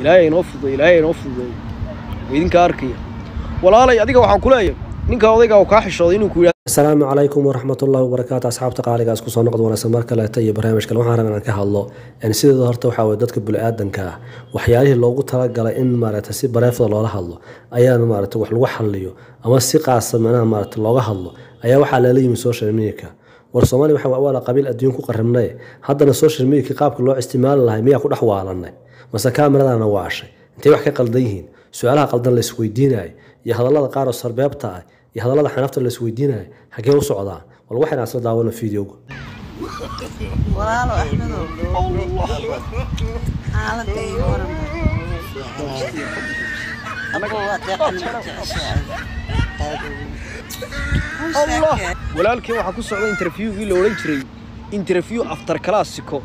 ilaahay inoo fududay ilaahay inoo waa idinka arkaya walaalay adiga waxaan ku leeyahay ninka odayga uu kaa xishooday inuu ku asalaamu calaykum waraxmatullahi wabarakaatu asxaabta qaaligaas ku soo noqod wanaagsan mar kaleeta iyo barnaamij kale waxaan rabaa inaan ka hadlo. Sideeda horta waxaa weye dadka bini-aadanka ah waxyaalihii loogu talagalay in maaragta si bareefda loola hadlo ayaan maaragta wax lagu xaliyo ama si qaasa manaha maaragta looga hadlo ayaa waxaa lala yimi social media war soomaaliya waxa waa qabiil adduun ku qaribnay haddana social media qaabka loo isticmaali lahay miyaa ku dhex waalanay mase kaamiradaana waashay. Intay wax ka qaldan yihiin? Su'aalaha qaldan la isweydiinayo iyo hadallada qaar oo sarbeebta ah? Iyo hadallada xanafta la isweydiinayo xaggee u socdaan wal waxayna asla daawano fideoga allah walaalkii waxaa ku socda interviewgii la odhan jiray interview after classico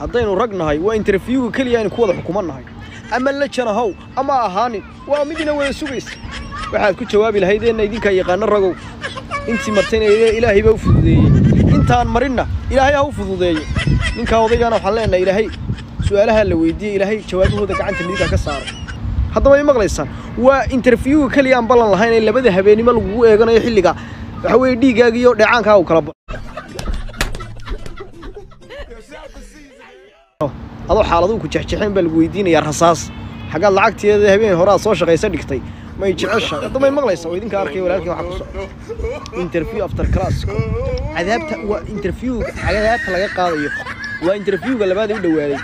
haddaynu rag nahay waa interviewga keliya aynu ku wada xukuman nahay ama la janahow ama ahaanin waa midina wada sugaysa waxaad ku jawaabi lahaydeenna idinkaa yaqaano ragow. Intii martayna ilaahay baa u fududeeyey. Intaan marinna ilaahay ha u fududeeyo. Ninkaa odaygana waxaan leenahay ilaahay su'aalaha la weydiiyey ilaahay jawaabahooda gacanta midiga ka saaray haddaba ay maqlaysaan waa interviewga keliya aan ballan lahayn ee labada habeenimo lagugu eeganayo xilliga waxa weeye dhiiggaaga iyo dheecaankaa uu kala adoo xaaladuhu ku jexjexeen baa lagu weydiinayaa rasaas. Xaggaad lacagteeda habeen hore aad soo shaqaysa dhigtay. May jeceshahay haddaba ay maqlaysaa waa idinka arkaya walaalkii waxaa ku socda. Interview after classico cadaabta waa interviewga cadaabta laga qaadayo. Waa interviewga labaad u dhawaaday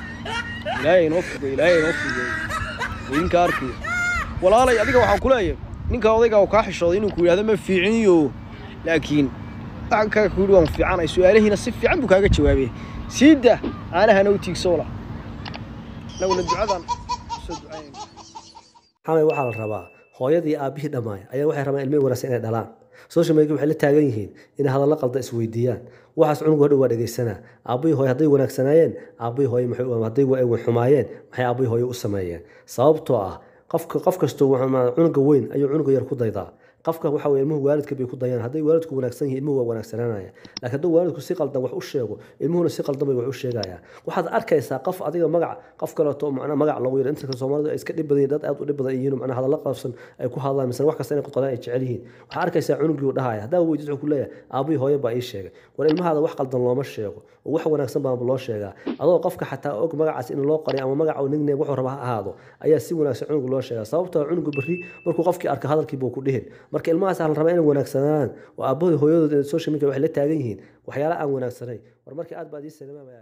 ilaahay inoo fuday ilaahay inoo waa idinka arkaya walaalay adiga waxaan ku leeyahay ninka odayga uu kaa xishooday inuu ku yidhahdo ma fiiciniyo laakiin waxaan kaaga ku fiicanay su'aalihiina si fiican buu kaaga jawaabay siida caanahana u tiigsoola naguna ducadan soo ducayn. Xamay waxaa la rabaa? Hooyadii aabbihii dhammaay ayaa waxay rabaan ilmihii wanaagsan inay dhalaan. Social media waxay la taagan yihiin inay hadallo qalda isweydiiyaan waxaas cunug hodhow waa dhegaysanaa. Aabbihii hooye hadday wanaagsanaayeen aabbihii hooye hadday ay xumaayeen maxay aabbihii hooye u sameeyeen? Sababtoo ah qofka qof kastoo cunuga weyn ayuu cunuga yar ku daydaa qofka waxa weye ilmuhu waalidka bay ku dayaan. Hadday waalidku wanaagsan yihiin ilmuhu waa wanaagsanaanaya laakiin hadduu waalidku si qaldan wax u sheego ilmuhuna si qaldan bay wax u sheegayaan waxaad arkaysaa qof adiga magac qof kaleeto macnaa magac loogu yidha inta soomaalidu ay iska dhib badan dad aad u dhib badan yihiin macnaa hadallo qabsan ay ku hadlaan misana wax kasta inay qodqodaan ay jecel yihiin. Waxaa arkaysaa cunugii u dhahaya haddaa weydiis wuxuu ku leeyahay aabihii hooye baa ii sheegay. War ilmahaada wax qaldan looma sheego oo wax wanaagsan baa loo sheegaa. Adoo qofka xataa og magacaas in loo qoray ama magaca uu nickname wuxuu raba ha ahaado ayaa si wanaagsan cunuga loo sheegaa. Sababtoo cunuga berri markuu qofkii arka hadalkii buu ku dhihin marka ilmahaas la rabaa inay wanaagsanaan oo aabbahood hooyadood social media waxay la taagan yihiin waxyaala aan wanaagsanayn war markii aad baad ii salamaamaya